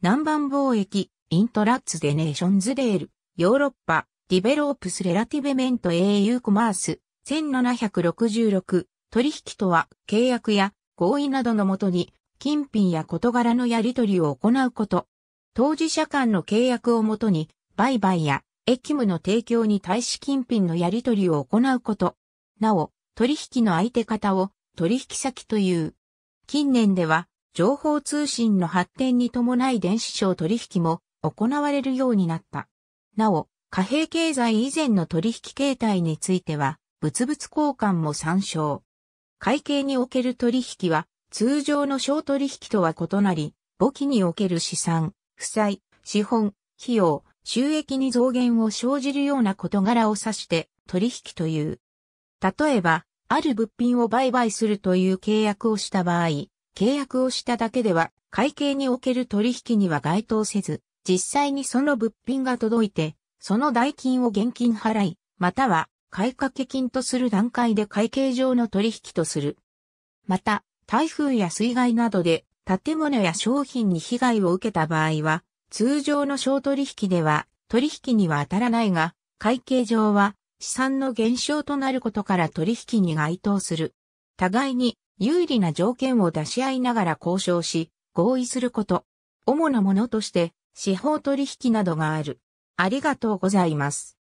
南蛮貿易、 Intérêts des nations de l'Europe, développés relativement au commerce、1766、取引とは、契約や合意などのもとに、金品や事柄のやり取りを行うこと。当事者間の契約をもとに、売買や役務の提供に対し金品のやり取りを行うこと。なお、取引の相手方を取引先という。近年では、情報通信の発展に伴い電子商取引も行われるようになった。なお、貨幣経済以前の取引形態については、物々交換も参照。会計における取引は、通常の小取引とは異なり、簿記における資産、負債、資本、費用、収益に増減を生じるような事柄を指して取引という。例えば、ある物品を売買するという契約をした場合、契約をしただけでは会計における取引には該当せず、実際にその物品が届いて、その代金を現金払い、または買掛金とする段階で会計上の取引とする。また、台風や水害などで建物や商品に被害を受けた場合は、通常の小取引では取引には当たらないが、会計上は資産の減少となることから取引に該当する。互いに有利な条件を出し合いながら交渉し、合意すること。主なものとして、司法取引などがある。ありがとうございます。